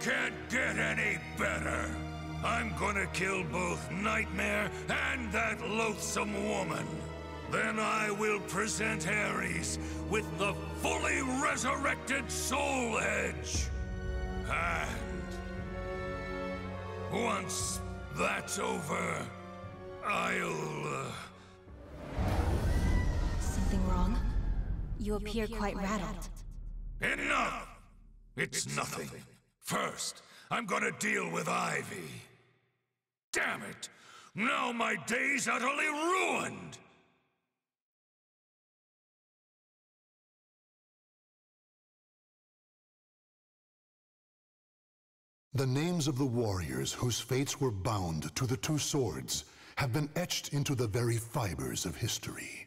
can't get any better. I'm gonna kill both Nightmare and that loathsome woman. Then I will present Ares with the fully resurrected Soul Edge. And once that's over, I'll. Uh... Something wrong? You appear quite rattled. Enough! It's nothing. First, I'm gonna deal with Ivy. Damn it! Now my day's utterly ruined! The names of the warriors whose fates were bound to the two swords have been etched into the very fibers of history.